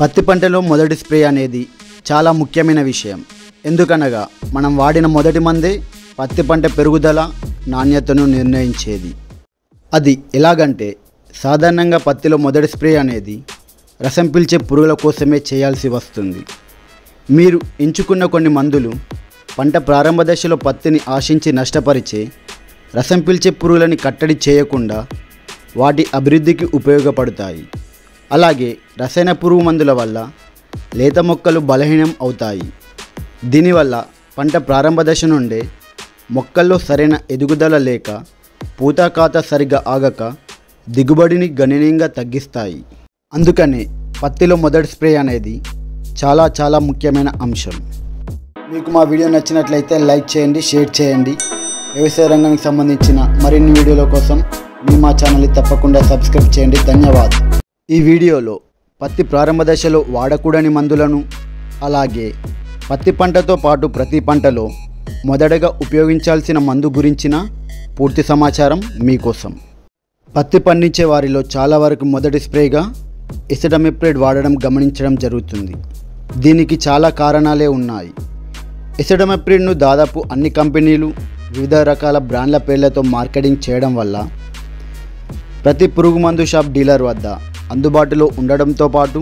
పత్తి పంటలో మొదటి స్ప్రే అనేది చాలా ముఖ్యమైన విషయం. ఎందుకనగా మనం వాడిన మొదటి మందే పత్తి పంట పెరుగుదల నాణ్యతను నిర్ణయించేది. అది ఎలాగంటే సాధారణంగా పత్తిలో మొదటి స్ప్రే అనేది రసం పీల్చే పురుగుల కోసమే చేయాల్సి వస్తుంది. మీరు ఎంచుకున్న కొన్ని మందులు పంట ప్రారంభ దశలో పత్తిని ఆశించి నష్టపరిచే రసం పీల్చే పురుగులని కట్టడి చేయకుండా వాటి అభివృద్ధికి ఉపయోగపడతాయి. అలాగే రసాయన పురుగు మందుల వల్ల లేత మొక్కలు బలహీనం అవుతాయి. దీనివల్ల పంట ప్రారంభ దశ నుండే మొక్కల్లో సరైన ఎదుగుదల లేక పూత కాత సరిగ్గా ఆగక దిగుబడిని గణనీయంగా తగ్గిస్తాయి. అందుకనే పత్తిలో మొదటి స్ప్రే అనేది చాలా చాలా ముఖ్యమైన అంశం. మీకు మా వీడియో నచ్చినట్లయితే లైక్ చేయండి షేర్ చేయండి. వ్యవసాయ రంగానికి సంబంధించిన మరిన్ని వీడియోల కోసం మీ మా ఛానల్ని తప్పకుండా సబ్స్క్రైబ్ చేయండి. ధన్యవాదాలు. ఈ వీడియోలో పత్తి ప్రారంభ దశలో వాడకూడని మందులను అలాగే పత్తి పంటతో పాటు ప్రతి పంటలో మొదటగా ఉపయోగించాల్సిన మందు గురించిన పూర్తి సమాచారం మీకోసం. పత్తి పండించే వారిలో చాలా వరకు మొదటి స్ప్రేగా ఎసిడమిప్రేడ్ వాడడం గమనించడం జరుగుతుంది. దీనికి చాలా కారణాలే ఉన్నాయి. ఎసిడమిప్రిడ్ను దాదాపు అన్ని కంపెనీలు వివిధ రకాల బ్రాండ్ల పేర్లతో మార్కెటింగ్ చేయడం వల్ల ప్రతి పురుగు మందు షాప్ డీలర్ వద్ద అందుబాటులో ఉండడంతో పాటు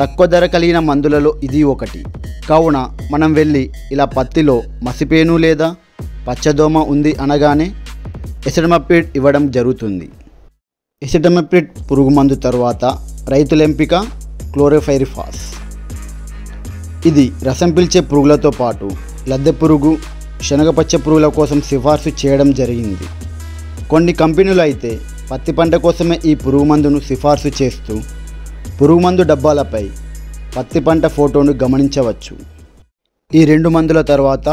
తక్కువ ధర కలిగిన మందులలో ఇది ఒకటి. కావున మనం వెళ్ళి ఇలా పత్తిలో మసిపేను లేదా పచ్చదోమ ఉంది అనగానే ఎసిడమపిడ్ ఇవ్వడం జరుగుతుంది. ఎసిడమపిడ్ పురుగు మందు తర్వాత రైతుల ఎంపిక క్లోరోఫైరిఫాస్. ఇది రసం పీల్చే పురుగులతో పాటు లద్దె పురుగు శనగపచ్చ పురుగుల కోసం సిఫార్సు చేయడం జరిగింది. కొన్ని కంపెనీలు అయితే పత్తి పంట కోసమే ఈ పురుగు మందును సిఫార్సు చేస్తూ పురుగు మందు డబ్బాలపై పత్తి పంట ఫోటోను గమనించవచ్చు. ఈ రెండు మందుల తర్వాత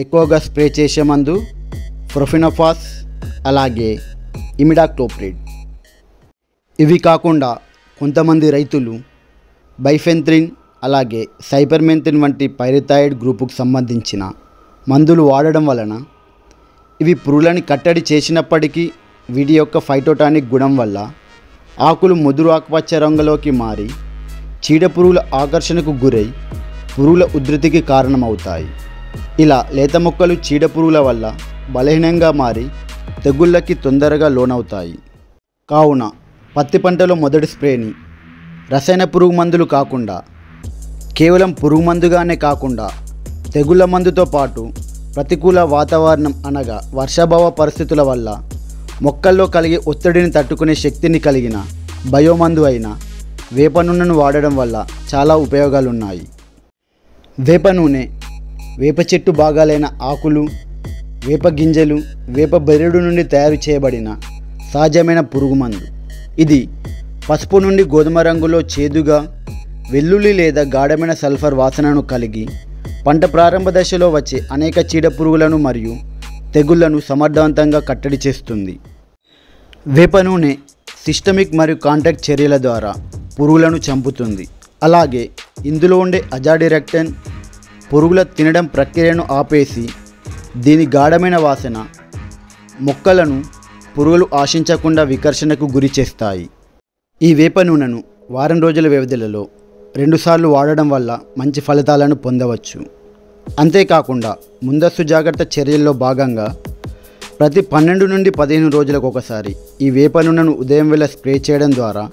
ఎక్కువగా స్ప్రే చేసే మందు ప్రొఫినోఫాస్ అలాగే ఇమిడాక్లోప్రిడ్. ఇవి కాకుండా కొంతమంది రైతులు బైఫెంత్రిన్ అలాగే సైపర్మెంథిన్ వంటి పైరిథాయిడ్ గ్రూపుకు సంబంధించిన మందులు వాడడం వలన ఇవి పురుగులని కట్టడి చేసినప్పటికీ వీటి యొక్క ఫైటోటానిక్ గుణం వల్ల ఆకులు ముదురు ఆకుపచ్చ రంగులోకి మారి చీడ పురుగుల ఆకర్షణకు గురై పురుగుల ఉధృతికి కారణమవుతాయి. ఇలా లేత మొక్కలు చీడ పురుగుల వల్ల బలహీనంగా మారి తెగుళ్ళకి తొందరగా లోనవుతాయి. కావున పత్తి పంటలో మొదటి స్ప్రేని రసాయన పురుగు మందులు కాకుండా కేవలం పురుగు మందుగానే కాకుండా తెగుళ్ళ మందుతో పాటు ప్రతికూల వాతావరణం అనగా వర్షాభావ పరిస్థితుల వల్ల మొక్కల్లో కలిగే ఒత్తిడిని తట్టుకునే శక్తిని కలిగిన బయోమందు అయిన వేప నూనెను వాడడం వల్ల చాలా ఉపయోగాలున్నాయి. వేప నూనె వేప చెట్టు భాగాలైన ఆకులు వేప గింజలు వేప బెరడు నుండి తయారు చేయబడిన సహజమైన పురుగు మందు ఇది పసుపు నుండి గోధుమ రంగులో చేదుగా వెల్లుల్లి లేదా గాఢమైన సల్ఫర్ వాసనను కలిగి పంట ప్రారంభ దశలో వచ్చే అనేక చీడ పురుగులను మరియు తెగుళ్ళను సమర్థవంతంగా కట్టడి చేస్తుంది. వేప నూనె సిస్టమిక్ మరియు కాంటాక్ట్ చర్యల ద్వారా పురుగులను చంపుతుంది. అలాగే ఇందులో ఉండే అజాడిరెక్టన్ పురుగుల తినడం ప్రక్రియను ఆపేసి దీని గాఢమైన వాసన మొక్కలను పురుగులు ఆశించకుండా వికర్షణకు గురి చేస్తాయి. ఈ వేప నూనెను వారం రోజుల వ్యవధిలలో రెండుసార్లు వాడడం వల్ల మంచి ఫలితాలను పొందవచ్చు. అంతేకాకుండా ముందస్తు జాగ్రత్త చర్యల్లో భాగంగా ప్రతి పన్నెండు నుండి పదిహేను రోజులకు ఒకసారి ఈ వేప నూనెను ఉదయం వేళ స్ప్రే చేయడం ద్వారా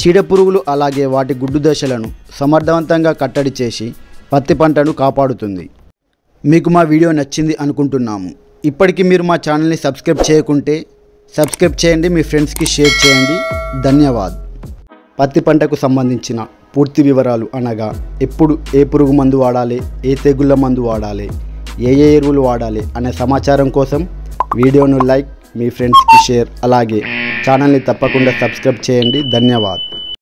చీడపురుగులు అలాగే వాటి గుడ్డు దశలను సమర్థవంతంగా కట్టడి చేసి పత్తి పంటను కాపాడుతుంది. మీకు మా వీడియో నచ్చింది అనుకుంటున్నాము. ఇప్పటికీ మీరు మా ఛానల్ని సబ్స్క్రైబ్ చేయకుంటే సబ్స్క్రైబ్ చేయండి మీ ఫ్రెండ్స్కి షేర్ చేయండి. ధన్యవాద్. పత్తి పంటకు సంబంధించిన పూర్తి వివరాలు అనగా ఎప్పుడు ఏ పురుగు మందు వాడాలి ఏ తెగుళ్ళ మందు వాడాలి ఏ ఏ ఎరువులు వాడాలి అనే సమాచారం కోసం వీడియోను లైక్ మీ ఫ్రెండ్స్కి షేర్. అలాగే ఛానల్ని తప్పకుండా సబ్స్క్రైబ్ చేయండి. ధన్యవాద్.